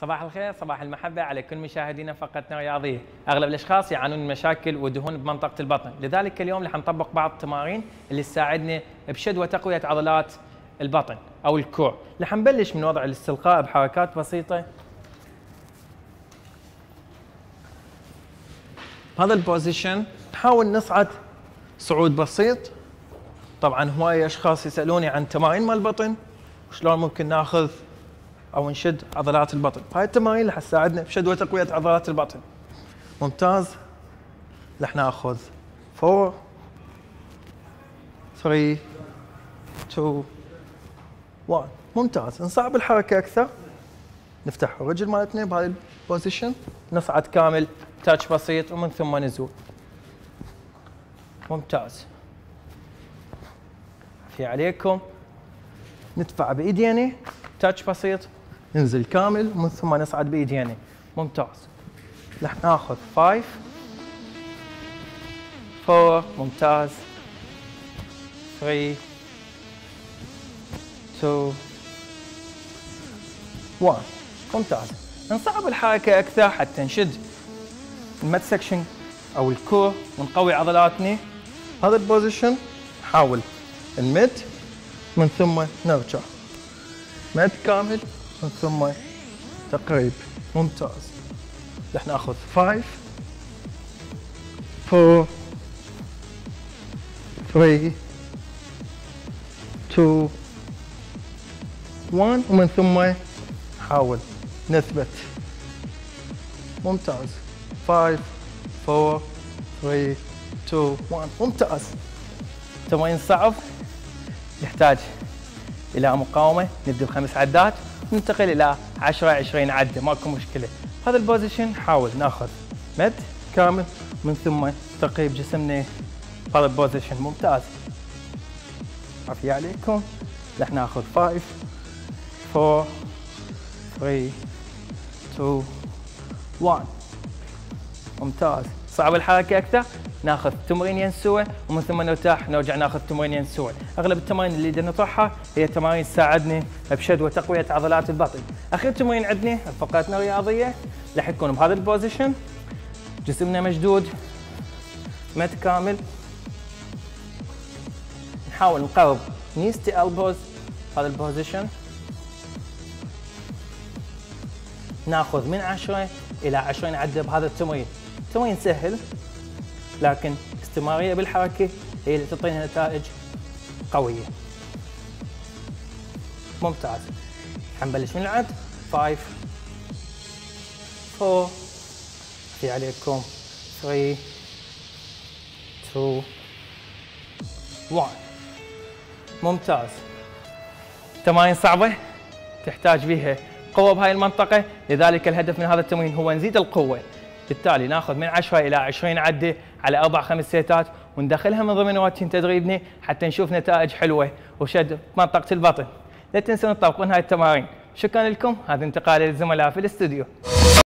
صباح الخير صباح المحبة على كل مشاهدينا فقرتنا رياضية أغلب الأشخاص يعانون من مشاكل ودهون بمنطقة البطن. لذلك اليوم رح نطبق بعض التمارين اللي تساعدنا بشد وتقوية عضلات البطن أو الكور. رح نبلش من وضع الاستلقاء بحركات بسيطة. بهذا ال position نحاول نصعد صعود بسيط. طبعا هواي أشخاص يسألوني عن تمارين مال البطن وشلون ممكن ناخذ أو نشد عضلات البطن. هاي التمارين رح تساعدنا بشد وتقوية عضلات البطن. ممتاز. رح ناخذ 4 3 2 1 ممتاز. نصعب الحركة أكثر. نفتح الرجل مالتنا بهاي البوزيشن نصعد كامل. تاتش بسيط ومن ثم نزول. ممتاز. في عليكم. ندفع بايدينا تاتش بسيط. ننزل كامل ومن ثم نصعد بايدينا ممتاز. رح ناخذ 5 4 ممتاز. 3 2 1 ممتاز. نصعب الحركة أكثر حتى نشد المد سكشن أو الكور ونقوي عضلاتنا. هذا البوزيشن نحاول نمد من ثم نرجع. مد كامل. ثم تقريب ممتاز. رح ناخذ 5 4 3 2 1 ومن ثم نحاول نثبت. ممتاز. 5 4 3 2 1 ممتاز. تمرين صعب يحتاج إلى مقاومة. نبدأ بخمس عدات. ننتقل إلى 10 20 عده ماكو مشكلة. هذا ال position نحاول نأخذ مد كامل من ثم تقريب جسمنا. هذا ال position ممتاز. عافية عليكم. رح نأخذ 5 4 3 2 1 ممتاز. صعب الحركة أكثر. ناخذ تمرين ينسوه ومن ثم نرتاح نرجع ناخذ تمرين ينسوه. أغلب التمارين اللي بدنا نطرحها هي تمارين تساعدنا بشد وتقوية عضلات البطن. آخر تمرين عندنا فقرتنا الرياضية راح تكون بهذا البوزيشن. جسمنا مشدود مد كامل. نحاول نقرب نيستي البوز هذا البوزيشن. ناخذ من 10 إلى 20 عدة بهذا التمرين. تمرين سهل لكن استمراريه بالحركة هي اللي تعطينا نتائج قوية. ممتاز. حنبلش من العد. 5 4 في عليكم. 3 2 1 ممتاز. تمارين صعبة تحتاج بها قوة بهاي المنطقة لذلك الهدف من هذا التمرين هو نزيد القوة. بالتالي ناخذ من 10 إلى 20 عدة على أربع خمس سيتات وندخلها من ضمن روتين تدريبنا حتى نشوف نتائج حلوة وشد منطقة البطن. لا تنسون تطبقون هاي التمارين. شكرا لكم. هذا انتقالي للزملاء في الاستوديو.